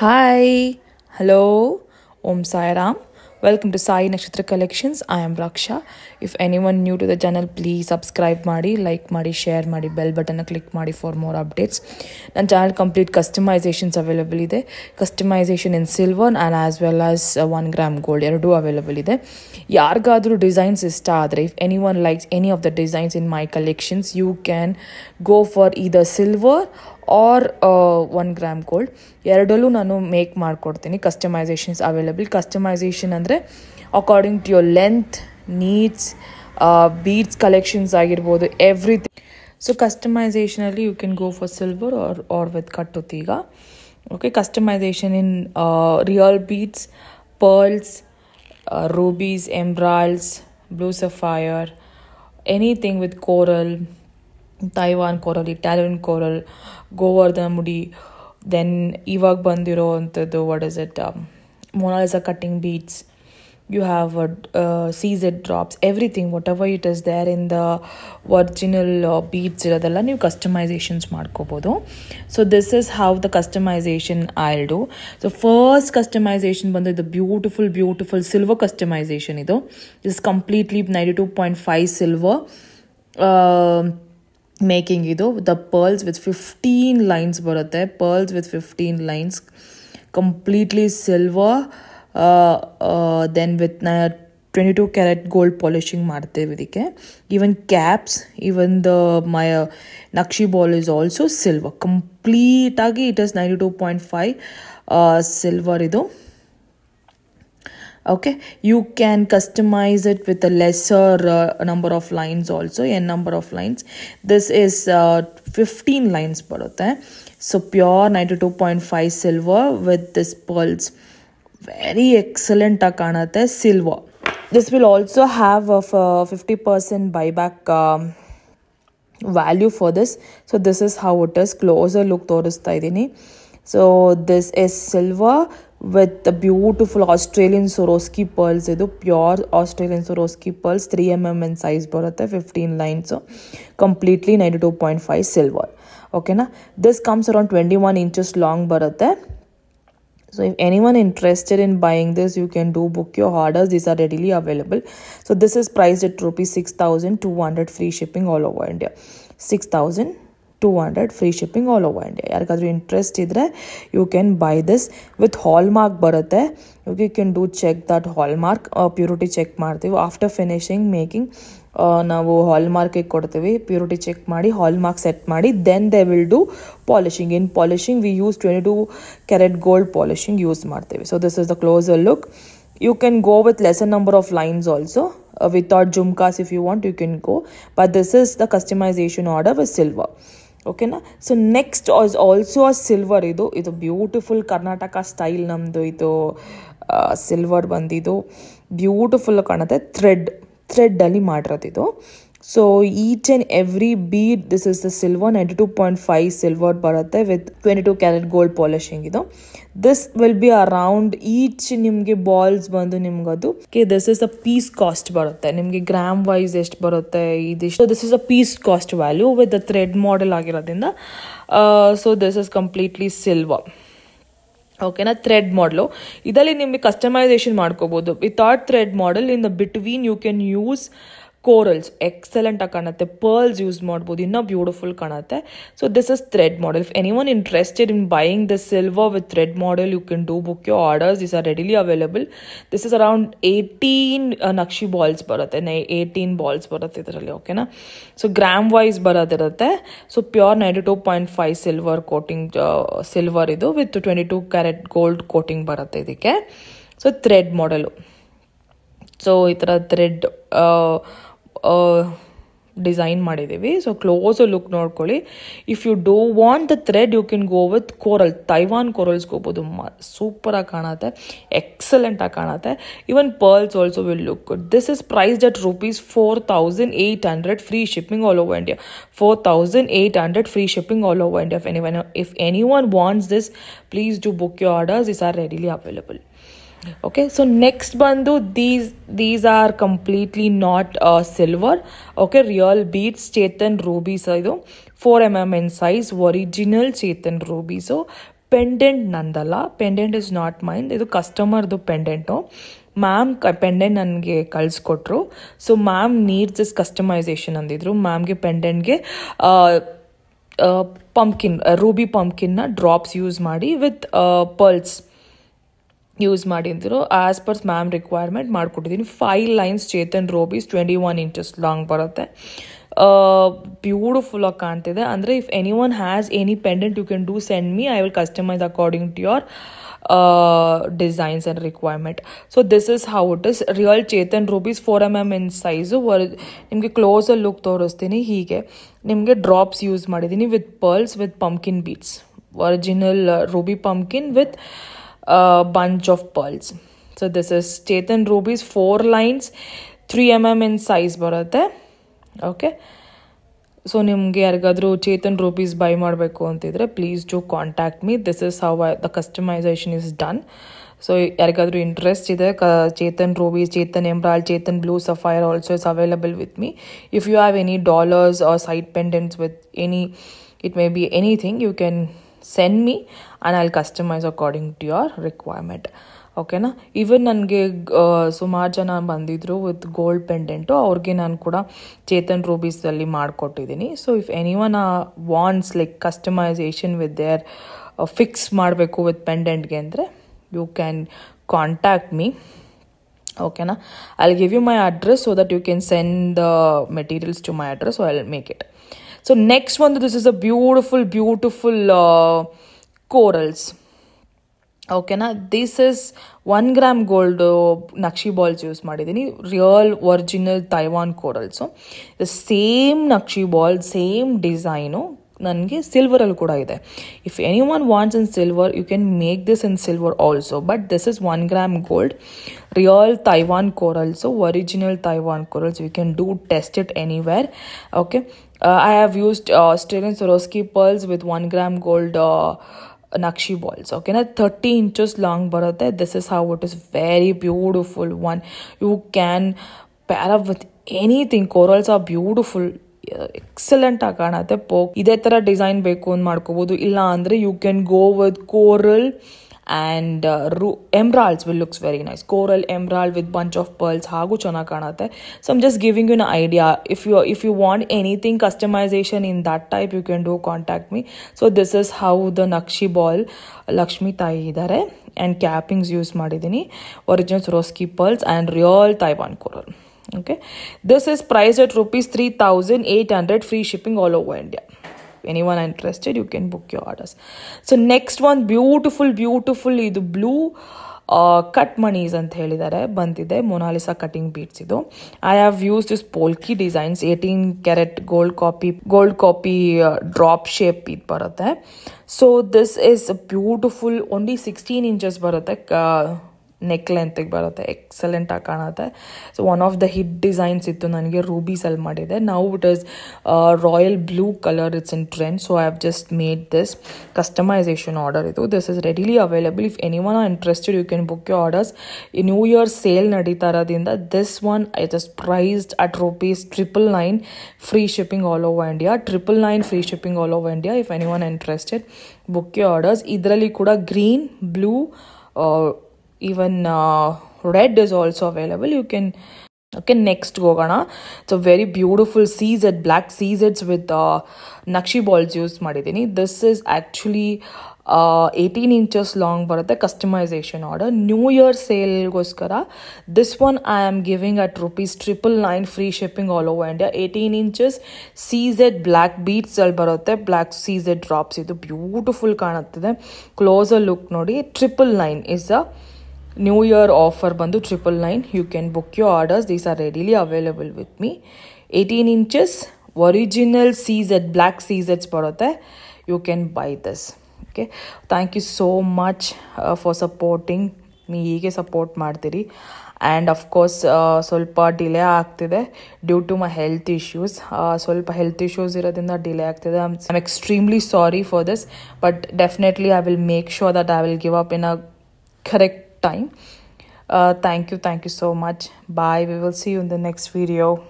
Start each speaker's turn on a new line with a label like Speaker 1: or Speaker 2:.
Speaker 1: Hi, hello, Om Sai welcome Welcome to Sai Nakshatra Collections. I am Raksha. If anyone new to the channel, please subscribe ಮಾಡಿ like ಮಾಡಿ share ಮಾಡಿ bell ಬಟನ್ನ click ಮಾಡಿ for more updates ನನ್ನ channel complete customisations available ಇದೆ customisation in silver and as well as one gram gold ಎರಡೂ available ಇದೆ ಯಾರಿಗಾದರೂ ಡಿಸೈನ್ಸ್ ಇಷ್ಟ ಆದರೆ if any one likes any of the designs in my collections you can go for either silver or one gram gold ಎರಡಲ್ಲೂ ನಾನು make ಮಾಡಿಕೊಡ್ತೀನಿ. Customisations available customisation ಅಂದರೆ according to your length needs beads collections ಆಗಿರ್ಬೋದು everything so ಕಸ್ಟಮೈಸೇಷನಲ್ಲಿ you can go for silver or or with ಕಟ್ಟುತ್ತೀಗ. Okay customisation in real beads pearls rubies ಎಂಬ್ರಾಯ್ಡ್ಸ್ blue sapphire anything with coral Taiwan coral, Italian coral, Govardhana ಮುಡಿ then ಇವಾಗ ಬಂದಿರೋ ಅಂಥದ್ದು what is it Mona Lisa cutting beads you have ಸೀಸೆಡ್ drops everything whatever it is there in the original beads ಇರೋದೆಲ್ಲ ನೀವು customisations ಮಾಡ್ಕೋಬೋದು. So this is how the customisation I'll do so first customisation ಬಂದು ಇದು beautiful beautiful silver customisation ಇದು. Is completely ninety two point five silver making ही दो the pearls with fifteen lines बरत है pearls with fifteen lines completely silver then with twenty two carat gold polishing मारते इदे even caps even the मै nakshi ball is also silver completely it is ninety two point five silver इतना okay? You can customize it with a lesser uh, number of lines also n number of lines. This is uh, 15 lines per hai so pure 92.5 silver with this pearls. Very excellent ಕಾಣುತ್ತೆ silver. This will also have a 50% uh, buyback um, value for this. So this is how it is. Closer look ತೋರಿಸ್ತಾ ಇದ್ದೀನಿ so this is silver with the beautiful Australian Soroski pearls ಇದು pure Australian Soroski pearls 3mm in size ಬರುತ್ತೆ 15 lines completely 92.5 silver Okay, na? this comes around 21 inches long ಬರುತ್ತೆ so if anyone interested in buying this, you can do book your orders. These are readily available. So this is priced at rupees 6,200 free shipping all over India. 6,000 200 free shipping all over India. If you have interest, you can buy this with hallmark. You can do check that hallmark uh, purity check. After finishing making, uh, hallmark purity check, hallmark set. Then they will do polishing. In polishing, we use 22 karat gold polishing. Use So this is the closer look. You can go with lesser number of lines also. Uh, without jumkas if you want, you can go. But this is the customization order with silver. ಓಕೆನಾ so next as also ಆ silver ಇದು ಇದು beautiful Karnataka style ನಮ್ಮದು ಇದು silver ಬಂದಿದ್ದು beautiful ಕಾಣುತ್ತೆ thread ಥ್ರೆಡ್ಡಲ್ಲಿ ಮಾಡಿರೋದು ಇದು So each and every bead, this is the silver, 92.5 silver ಬರುತ್ತೆ with 22 ಕ್ಯಾರೆಟ್ ಗೋಲ್ಡ್ ಪಾಲಿಶಿಂಗ್ ಇದು this will be around each ನಿಮಗೆ ಬಾಲ್ಸ್ ಬಂದು ನಿಮ್ಗದು okay this is a piece cost ಬರುತ್ತೆ ನಿಮಗೆ ಗ್ರಾಮ್ ವೈಸ್ ಎಷ್ಟು ಬರುತ್ತೆ ಇದಿಷ್ಟು this is a piece cost value with the thread model ಆಗಿರೋದ್ರಿಂದ so this is completely silver ಓಕೆನಾ ಥ್ರೆಡ್ ಮಾಡಲು ಇದರಲ್ಲಿ ನಿಮಗೆ ಕಸ್ಟಮೈಸೇಷನ್ ಮಾಡ್ಕೋಬೋದು without thread model in the between you can use corals ಎಕ್ಸಲೆಂಟಾಗಿ ಕಾಣುತ್ತೆ. ಪರ್ಲ್ಸ್ ಯೂಸ್ ಮಾಡ್ಬೋದು. ಇನ್ನೂ ಬ್ಯೂಟಿಫುಲ್ ಕಾಣುತ್ತೆ. So this is thread model if any one interested in buying the silver with thread model you can do book your orders this are readily available this is around eighteen Naqvi balls ಬರುತ್ತೆ. ನೈ eighteen balls ಬರುತ್ತೆ ಇದರಲ್ಲಿ ಓಕೆನಾ so gram wise ಬರೋದಿರುತ್ತೆ. So pure ninety two point five silver coating silver ಇದು with twenty two carat gold coating ಬರುತ್ತೆ ಇದಕ್ಕೆ. So thread model so ಈ ಥರ ಥ್ರೆಡ್ ಡಿಸೈನ್ ಮಾಡಿದ್ದೀವಿ ಸೊ ಕ್ಲೋಸ್ ಲುಕ್ ನೋಡ್ಕೊಳ್ಳಿ if you do want the thread you can go with coral Taiwan ಕೋರಲ್ಸ್ಗೆ ಹೋಗ್ಬೋದು ಮ ಸೂಪರಾಗಿ ಕಾಣುತ್ತೆ ಎಕ್ಸಲೆಂಟಾಗಿ ಕಾಣುತ್ತೆ even pearls also will look good this is priced at rupees four thousand eight hundred free shipping all over India four thousand eight hundred free shipping all over India if any if any one wants this please to book you orders is R readily available so next bandu these these are completely not uh, silver. Okay real beads chetan rubies ಇದು. Four M M in size original Chatham ruby so pendant ನಂದಲ್ಲ pendant is not mind ಇದು ಕಸ್ಟಮರ್ದು pendant ma'am pendant ನನಗೆ ಕಳಿಸ್ಕೊಟ್ರು. So ma'am needs this customisation ಅಂದಿದ್ರು. ಮ್ಯಾಮ್ಗೆ ಪೆಂಡೆಂಟ್ಗೆ pumpkin ruby ಪಂಪ್ಕಿನ್ನ ಡ್ರಾಪ್ಸ್ ಯೂಸ್ ಮಾಡಿ ವಿತ್ ಪರ್ಲ್ಸ್ ಯೂಸ್ ಮಾಡಿದ್ರು ಆಸ್ ಪರ್ಸ್ ಮ್ಯಾಮ್ ರಿಕ್ವೈರ್ಮೆಂಟ್ ಮಾಡಿಕೊಟ್ಟಿದ್ದೀನಿ five lines Chetan rubies twenty one inches long ಬರುತ್ತೆ ಬ್ಯೂಟಿಫುಲ್ ಆಗಿ ಕಾಣ್ತಿದೆ ಅಂದರೆ if any one has any pendant you can do send me I will customise according to your designs and requirement so this is how it is real Chetan rubies four M M in size or ನಿಮಗೆ ಕ್ಲೋಸಲ್ಲಿ look ತೋರಿಸ್ತೀನಿ ಹೀಗೆ ನಿಮಗೆ drops use ಮಾಡಿದ್ದೀನಿ with pearls with pumpkin beads original ruby pumpkin with a bunch of pearls. So this is Chetan Ruby's four lines, 3 mm in size barate. Okay. So nimge ergadru Chetan Ruby's buy madbeku antidre please do contact me. This is how the customization is done. So ergadru interest ide Chetan Ruby's, Chetan Emerald, Chetan Blue Sapphire also is available with me. If you have any dollars or side pendants with any it may be anything you can send me and I'll customise according to your requirement ಓಕೆನಾ even ನನಗೆ ಸುಮಾರು ಜನ ಬಂದಿದ್ದರು with gold pendant ಅವ್ರಿಗೆ ನಾನು ಕೂಡ ಚೇತನ್ ರೂಬೀಸಲ್ಲಿ ಮಾಡಿಕೊಟ್ಟಿದ್ದೀನಿ so if any one wants like customisation with there fix ಮಾಡಬೇಕು ವಿತ್ ಪೆಂಡೆಂಟ್ಗೆ ಅಂದರೆ ಯು ಕ್ಯಾನ್ ಕಾಂಟ್ಯಾಕ್ಟ್ ಮೀ ಓಕೆನಾ I give you my address so that you can send the materials to my address I make it So next one, this is a beautiful, beautiful uh, corals. Okay, na this is one gram gold uh, nakshi balls use madidini real original Taiwan coral. So the same nakshi ball, same design, oh. ನನಗೆ ಸಿಲ್ವರಲ್ಲಿ ಕೂಡ ಇದೆ if any one wants in silver you can make this in silver also but this is one gram gold real Taiwan corals original Taiwan corals you can do test it anywhere okay I have used Australian Swarovski pearls with one gram gold Nakshi balls. Okay, now 30 inches long barata. This is how it is very beautiful one. You can pair up with anything. Corals are beautiful. Excellent ಆಗಿ ಕಾಣುತ್ತೆ. Poke ಇದೇ ಥರ design ಬೇಕು ಅಂತ ಮಾಡ್ಕೋಬೋದು. ಇಲ್ಲ ಅಂದ್ರೆ you can go with coral and ರೂ emeralds will looks very nice coral emerald with bunch of pearls ಹಾಗೂ ಚೆನ್ನಾಗಿ ಕಾಣುತ್ತೆ. So I'm just giving you ನ idea if you if you want anything customisation in that type you can do contact me so this is how the nakshi ball Lakshmi ತಾಯಿ ಇದ್ದಾರೆ and cappings use ಮಾಡಿದ್ದೀನಿ. Original ರೋಸ್ಕಿ pearls and real Taiwan coral okay this is priced at rupees 3800 free shipping all over india anyone interested you can book your orders so next one beautiful beautiful ಇದು blue cut ಮಣೀಸ್ ಅಂತ ಹೇಳಿದ್ದಾರೆ ಬಂದಿದೆ Mona Lisa cutting beads ಇದು I have use this polki designs eighteen carat gold copy gold copy drop shape ಇದು ಬರುತ್ತೆ so this is beautiful only sixteen inches ಬರುತ್ತೆ neck ಲೆಂತಿಗೆ ಬರುತ್ತೆ, ಎಕ್ಸಲೆಂಟಾಗಿ ಕಾಣುತ್ತೆ. So one of the hit designs ಇತ್ತು, ನನಗೆ ರೂಬೀಸಲ್ಲಿ ಮಾಡಿದೆ ನಾವು it is royal blue colour it's in trend so I have just made this customisation order ಇದು. This is readily available if any one are interested you can book you orders new year sale ನಡೀತಾ ಇರೋದ್ರಿಂದ this one I just priced at rupees triple nine free shipping all over India triple nine free shipping all over India if any one interested book you orders ಇದರಲ್ಲಿ ಕೂಡ green blue even uh, red is also available. You can okay next go gana. It's a very beautiful cz black cz's with the uh, nakshi balls used this is actually uh, 18 inches long for the customization order. New year sale this one i am giving at rupees triple nine free shipping all over india. 18 inches cz black beads black cz drops. It's beautiful closer look nodi. Triple nine is a new year offer ಬಂದು triple nine you can book you orders these are readily available with me eighteen inches original ಸೀಸೆಡ್ black ಸೀಸೆಡ್ಸ್ ಬರುತ್ತೆ. You can buy this okay thank you so much for supporting ನೀ ಹೀಗೆ support ಮಾಡ್ತೀರಿ. And of course ಸ್ವಲ್ಪ delay ಆಗ್ತಿದೆ due to my health issues ಸ್ವಲ್ಪ health issues ಇರೋದ್ರಿಂದ ಡಿಲೇ ಆಗ್ತಿದೆ. I am extremely sorry for this but definitely I will make sure that I will give up in a correct time. Uh, thank you, thank you so much. Bye. We will see you in the next video.